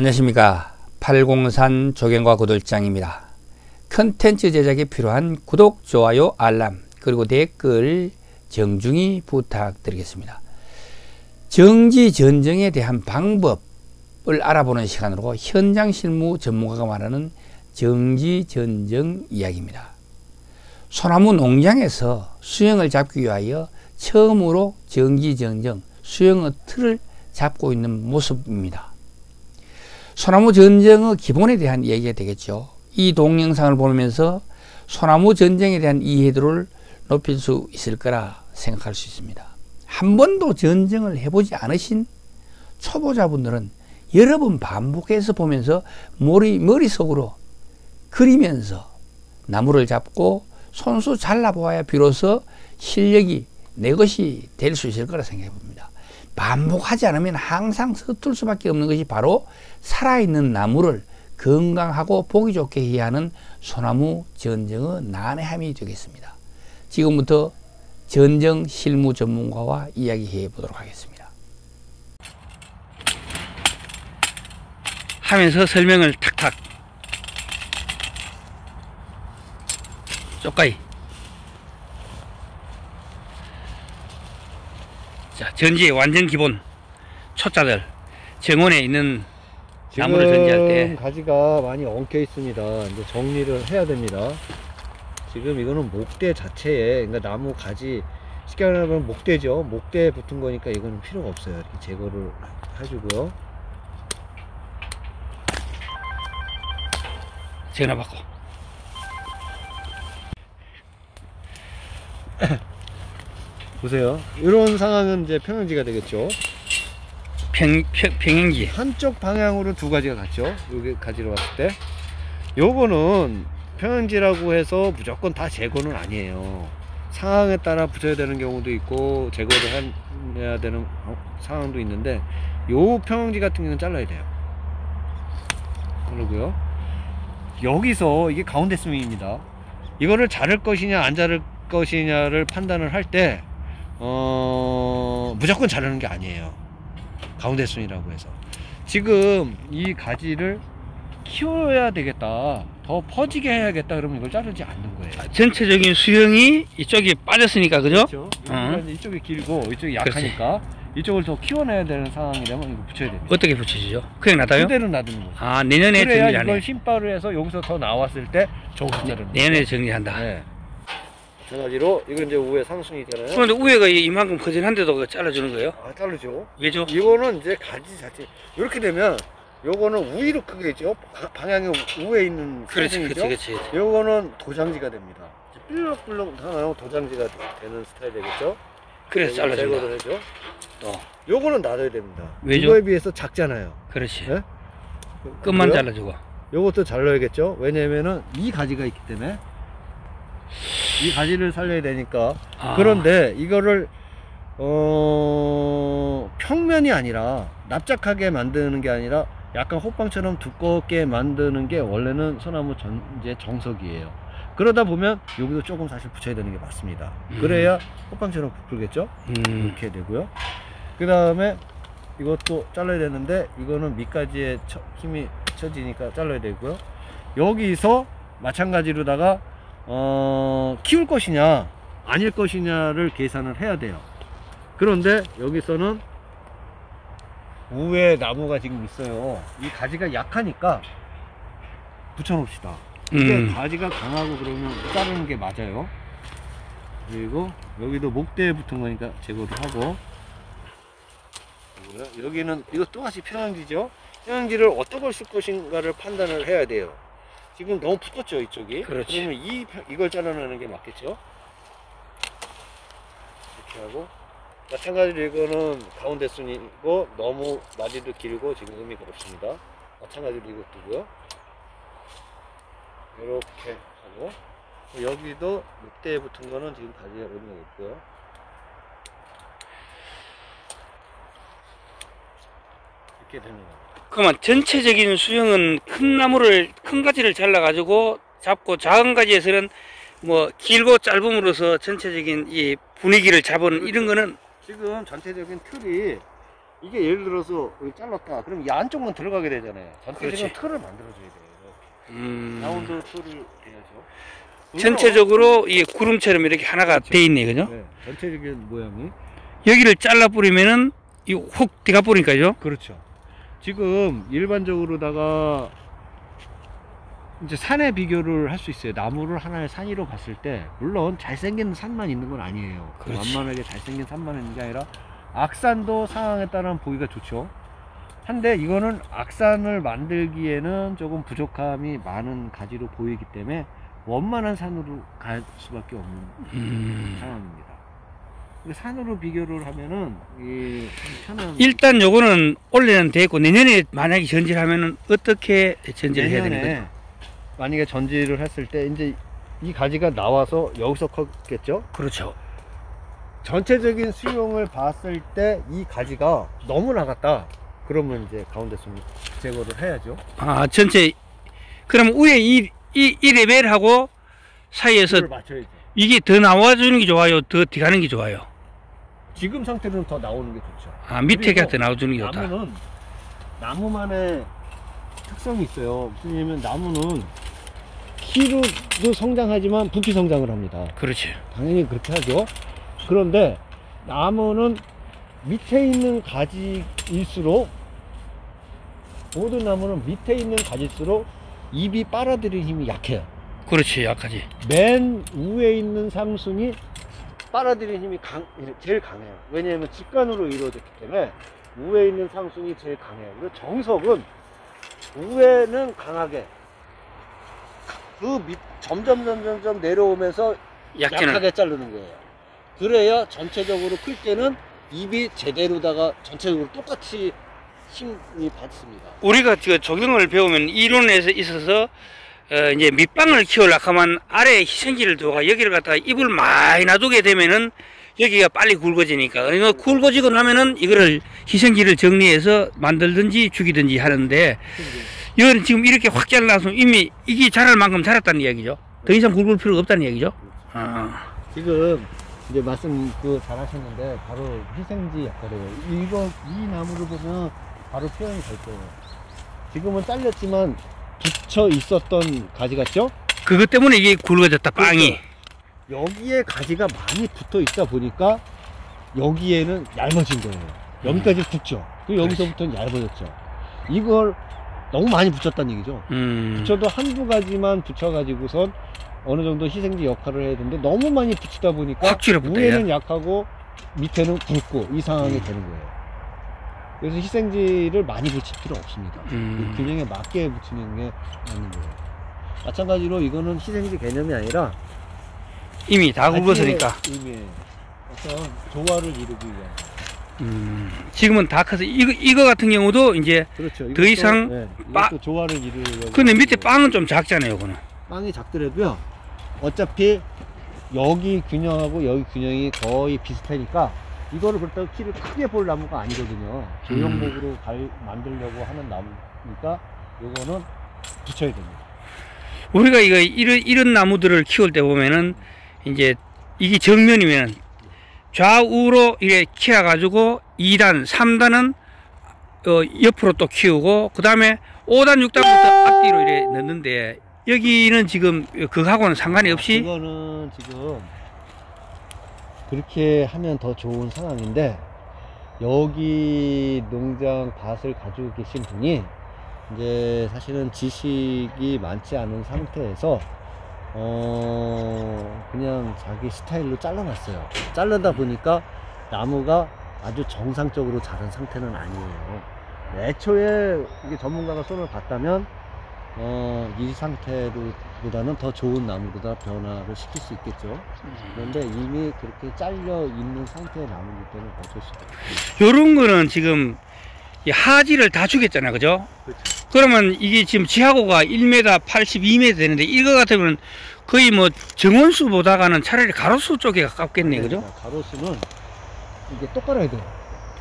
안녕하십니까. 팔공산 조경과 구돌장입니다. 컨텐츠 제작에 필요한 구독, 좋아요, 알람, 그리고 댓글 정중히 부탁드리겠습니다. 정지 전쟁에 대한 방법을 알아보는 시간으로 현장 실무 전문가가 말하는 정지 전쟁 이야기입니다. 소나무 농장에서 수영을 잡기 위하여 처음으로 정지 전쟁, 수영의 틀을 잡고 있는 모습입니다. 소나무 전쟁의 기본에 대한 얘기가 되겠죠. 이 동영상을 보면서 소나무 전쟁에 대한 이해도를 높일 수 있을 거라 생각할 수 있습니다. 한 번도 전쟁을 해보지 않으신 초보자분들은 여러 번 반복해서 보면서 머리, 머릿속으로 그리면서 나무를 잡고 손수 잘라보아야 비로소 실력이 내 것이 될 수 있을 거라 생각해 봅니다. 반복하지 않으면 항상 서툴 수밖에 없는 것이 바로 살아있는 나무를 건강하고 보기 좋게 해야 하는 소나무 전쟁의 난해함이 되겠습니다. 지금부터 전쟁 실무 전문가와 이야기해 보도록 하겠습니다. 하면서 설명을 탁탁 쪼까이 자 전지 완전 기본 초짜들 정원에 있는 나무를 전지할 때 가지가 많이 엉켜 있습니다. 이제 정리를 해야 됩니다. 지금 이거는 목대 자체에 그러니까 나무 가지 쉽게 말하면 목대죠. 목대에 붙은 거니까 이거는 필요가 없어요. 이렇게 제거를 해주고요. 전화 받고 보세요. 이런 상황은 이제 평형지가 되겠죠. 평, 평, 평행지 한쪽 방향으로 두 가지가 같죠. 여기 가지로 왔을 때. 요거는 평형지라고 해서 무조건 다 제거는 아니에요. 상황에 따라 붙여야 되는 경우도 있고 제거를 해야 되는 상황도 있는데 요 평형지 같은 경우는 잘라야 돼요. 그러고요. 여기서 이게 가운데 스윙입니다. 이거를 자를 것이냐 안 자를 것이냐를 판단을 할때 어, 무조건 자르는 게 아니에요. 가운데 순이라고 해서 지금 이 가지를 키워야 되겠다 더 퍼지게 해야겠다 그러면 이걸 자르지 않는 거예요 전체적인 수영이 이쪽이 빠졌으니까 그죠? 그렇죠 어. 이쪽이 길고 이쪽이 약하니까 이쪽을 더 키워내야 되는 상황이 되면 이거 붙여야 됩니다 어떻게 붙여지죠? 그냥 놔둬요? 그대로 놔두는 거죠 아 내년에 그래야 이걸 힘발을 해서 여기서 더 나왔을 때 거죠 내년에 정리한다 네. 마찬가지로 이건 이제 우에 상승이 되나요? 그런데 우회가 이만큼 커진 한데도 그거 잘라주는 거예요? 아 자르죠 왜죠? 이거는 이제 가지 자체 이렇게 되면 요거는 우위로 크겠죠 바- 방향이 우에 있는 그렇지 그렇지 그렇지 요거는 도장지가 됩니다. 삐럭삐럭 하나면 도장지가 되는 스타일 되겠죠? 그래서 제거를 잘라준다 해줘. 또 요거는 놔둬야 됩니다. 왜죠? 이거에 비해서 작잖아요. 그렇지 네? 끝만 그래요? 잘라주고 요것도 잘라야겠죠? 왜냐면은 이 가지가 있기 때문에 이 가지를 살려야 되니까. 아, 그런데 이거를 어 평면이 아니라 납작하게 만드는 게 아니라 약간 호빵처럼 두껍게 만드는 게 원래는 소나무 전제 정석이에요. 그러다 보면 여기도 조금 사실 붙여야 되는 게 맞습니다. 음. 그래야 호빵처럼 부풀겠죠? 음, 이렇게 되고요. 그 다음에 이것도 잘라야 되는데 이거는 처- 힘이 쳐지니까 잘라야 되고요. 여기서 마찬가지로다가 어, 키울 것이냐 아닐 것이냐를 계산을 해야 돼요. 그런데 여기서는 우에 나무가 지금 있어요. 이 가지가 약하니까 붙여놓읍시다. 이게 음. 가지가 강하고 그러면 자르는 게 맞아요. 그리고 여기도 목대에 붙은 거니까 제거를 하고. 여기는 이거 또다시 평양지죠. 평양지를 걸쓸 것인가를 판단을 해야 돼요. 지금 너무 붙었죠 이쪽이. 그렇지. 그러면 이 평- 이걸 잘라내는 게 맞겠죠. 이렇게 하고 마찬가지로 이거는 가운데 순이고 너무 마디도 길고 지금 의미가 없습니다. 마찬가지로 이것도고요. 이렇게 하고 여기도 목대에 붙은 거는 지금 가지가 의미가 없고요. 이렇게 되는 겁니다. 그러면 전체적인 수영은 큰 나무를 큰 가지를 잘라 가지고 잡고 작은 가지에서는 뭐 길고 짧음으로써 전체적인 이 분위기를 잡은 이런 거는 지금 전체적인 틀이 이게 예를 들어서 잘랐다. 그럼 이 안쪽만 들어가게 되잖아요. 전체적인 그렇지. 틀을 만들어줘야 돼요. 음. 라운드 틀을 해야죠. 전체적으로 이 구름처럼 이렇게 하나가 돼 있네, 그죠? 네, 전체적인 모양이 여기를 잘라 뿌리면은 이훅 뒤가 뿌리니까요. 그렇죠. 지금 일반적으로다가 이제 산에 비교를 할 수 있어요. 나무를 하나의 산위로 봤을 때 물론 잘생긴 산만 있는 건 아니에요. 그렇지. 완만하게 잘생긴 산만 있는 게 아니라 악산도 상황에 따라 보기가 좋죠. 한데 이거는 악산을 만들기에는 조금 부족함이 많은 가지로 보이기 때문에 원만한 산으로 갈 수밖에 없는 음. 상황입니다. 산으로 비교를 하면은 이 편한 일단 요거는 올해는 됐고 내년에 만약에 전질하면은 어떻게 전질을 해야 되는 거죠? 만약에 전지를 했을 때 이제 이 가지가 나와서 여기서 컸겠죠? 그렇죠. 전체적인 수용을 봤을 때 이 가지가 너무 나갔다. 그러면 이제 가운데 숨 제거를 해야죠. 아 전체 그럼 위에 이, 이, 이 레벨하고 사이에서. 이게 더 나와주는 게 좋아요? 더 뒤가는 게 좋아요? 지금 상태로는 더 나오는 게 좋죠. 아 밑에가 더 나와주는 게 좋다. 나무는 나무만의 특성이 있어요. 무슨 얘기냐면 나무는 키로도 성장하지만 부피 성장을 합니다. 그렇지. 당연히 그렇게 하죠. 그런데 나무는 밑에 있는 가지일수록 모든 나무는 밑에 있는 가지일수록 잎이 빨아들이는 힘이 약해요. 그렇지 약하지. 맨 위에 있는 상순이 빨아들이는 힘이 강, 제일 강해요. 왜냐하면 직관으로 이루어졌기 때문에 위에 있는 상순이 제일 강해요. 그리고 정석은 위에는 강하게 그 밑, 점점 점점 점 내려오면서 약해는 약하게 자르는 거예요. 그래야 전체적으로 클 때는 입이 제대로다가 전체적으로 똑같이 힘이 받습니다. 우리가 그 조경을 배우면 이론에 서 있어서 어, 이제 밑방을 키우려고 하면 아래에 희생기를 두고 여기를 갖다가 입을 많이 놔두게 되면은 여기가 빨리 굵어지니까 이거 굵어지고 나면은 이거를 희생기를 정리해서 만들든지 죽이든지 하는데 이거는 지금 이렇게 확 잘라서 이미 이게 자랄 만큼 자랐다는 이야기죠. 더 이상 굵을 필요가 없다는 이야기죠. 아, 지금 이제 말씀 그 잘하셨는데 바로 희생지 역할이에요. 이거 이 나무를 보면 바로 표현이 될 거예요. 지금은 잘렸지만 붙여 있었던 가지 같죠? 그것 때문에 이게 굵어졌다 빵이. 여기에 가지가 많이 붙어 있다 보니까 여기에는 얇아진 거예요. 여기까지 붙죠. 그리고 여기서부터는 얇아졌죠. 이걸 너무 많이 붙였다는 얘기죠. 음, 붙여도 한두 가지만 붙여가지고선 어느 정도 희생지 역할을 해야 되는데 너무 많이 붙이다 보니까 확 줄여붙어요. 위에는 약하고 밑에는 굵고 이 상황이 음. 되는 거예요. 그래서 희생지를 많이 붙일 필요 없습니다. 음. 그 균형에 맞게 붙이는 게 맞는 거예요. 마찬가지로 이거는 희생지 개념이 아니라 이미 다 굵었으니까. 의미의 어떤 조화를 이루기 위한. 음, 지금은 다 커서 이거 이거 같은 경우도 이제 그렇죠. 더 이상 네, 빠- 이것도 조화를 이루려고. 근데 밑에 빵은 좀 작잖아요, 그거는. 빵이 작더라도요. 어차피 여기 균형하고 여기 균형이 거의 비슷하니까 이거를 그렇다고 키를 크게 볼 나무가 아니거든요. 조형목으로 갈, 만들려고 하는 나무니까 요거는 붙여야 됩니다. 우리가 이거 이런 이런 나무들을 키울 때 보면은 이제 이게 정면이면 좌우로 이렇게 키워 가지고 2단, 3단은 어 옆으로 또 키우고 그 다음에 5단, 6단부터 앞뒤로 이렇게 넣는데 여기는 지금 그하고는 상관이 없이 이거는 지금 그렇게 하면 더 좋은 상황인데 여기 농장 밭을 가지고 계신 분이 이제 사실은 지식이 많지 않은 상태에서 어 그냥 자기 스타일로 잘라놨어요. 자르다 보니까 나무가 아주 정상적으로 자란 상태는 아니에요. 애초에 이게 전문가가 손을 봤다면 어, 이 상태보다는 더 좋은 나무보다 변화를 시킬 수 있겠죠. 그런데 이미 그렇게 잘려 있는 상태의 나무기 때문에 어쩔 수 없어요. 요런 거는 지금 이 하지를 다 주겠잖아요. 그죠? 그렇죠. 그러면 이게 지금 지하고가 1m 82m 되는데 이거 같으면 거의 뭐 정원수 보다가는 차라리 가로수 쪽에 가깝겠네. 그죠? 가로수는 이게 똑바로야 돼요.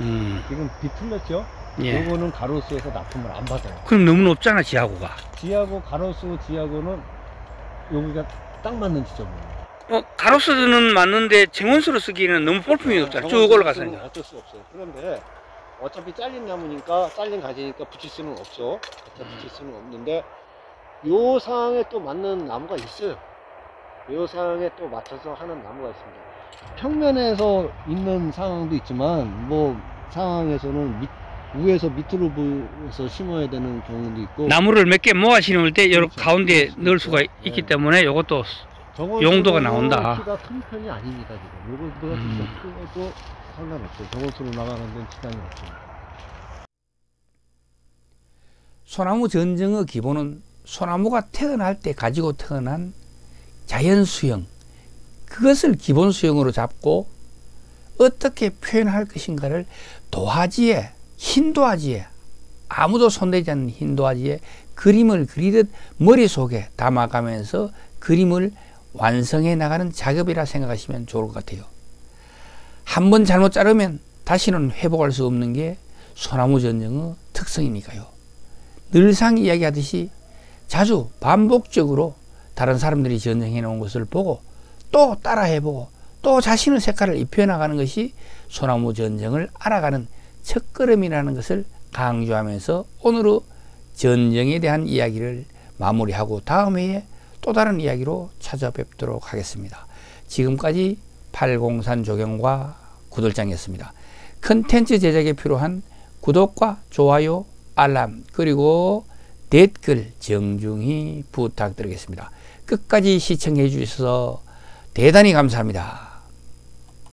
음. 지금 비틀렸죠? 예. 요거는 가로수에서 납품을 안 받아요. 그럼 너무 높잖아, 지하고가. 지하고 가로수 지하고는 여기가 딱 맞는 지점이에요. 어, 가로수는 맞는데 정원수로 쓰기에는 너무 볼품이 없잖아. 쭉 올라가서. 어쩔 수 없어요. 그런데 어차피 잘린 나무니까 잘린 가지니까 붙일 수는 없죠. 갖다 붙일 수는 없는데 요 상황에 또 맞는 나무가 있어요. 요 상황에 또 맞춰서 하는 나무가 있습니다. 평면에서 있는 상황도 있지만 뭐 상황에서는 밑, 위에서 밑으로 보여서 심어야 되는 경우도 있고 나무를 몇 개 모아 심을 때 여러 그렇죠. 가운데 그렇죠. 넣을 수가 네. 있기 때문에 이것도 용도가 나온다. 키가 큰 편이 아닙니다 지금. 요거보다 음. 상관없어요. 저것으로 나가는 데는 지장이 없어요. 소나무 전증의 기본은 소나무가 태어날 때 가지고 태어난 자연 수형 그것을 기본 수형으로 잡고 어떻게 표현할 것인가를 도화지에 흰 도화지에 아무도 손대지 않는 흰 도화지에 그림을 그리듯 머릿속에 담아가면서 그림을 완성해 나가는 작업이라 생각하시면 좋을 것 같아요. 한 번 잘못 자르면 다시는 회복할 수 없는 게 소나무 전쟁의 특성이니까요. 늘상 이야기하듯이 자주 반복적으로 다른 사람들이 전쟁해 놓은 것을 보고 또 따라해보고 또 자신의 색깔을 입혀나가는 것이 소나무 전쟁을 알아가는 첫걸음이라는 것을 강조하면서 오늘의 전쟁에 대한 이야기를 마무리하고 다음 회에 또 다른 이야기로 찾아뵙도록 하겠습니다. 지금까지 팔공산 조경과 구들장이었습니다. 컨텐츠 제작에 필요한 구독과 좋아요, 알람 그리고 댓글 정중히 부탁드리겠습니다. 끝까지 시청해 주셔서 대단히 감사합니다.